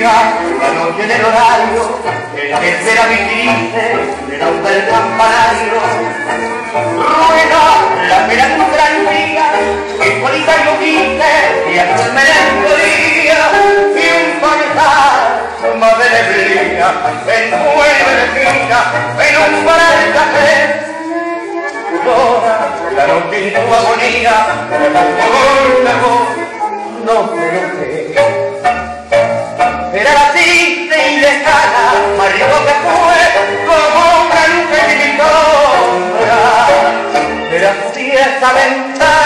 la noche del horario, en la tercera vigilante, le da el campanario. Rueda la pena de un gran día, que solitario quite, y a tu melancolía, sin faltar, madre mía, agonía, por la voz, no sé lo que era la triste y lejana, más rico que fue, como una luz que sombra. Era así esa ventana,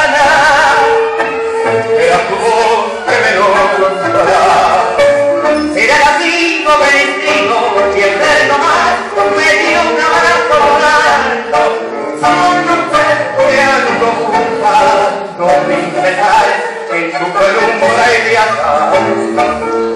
Hallelujah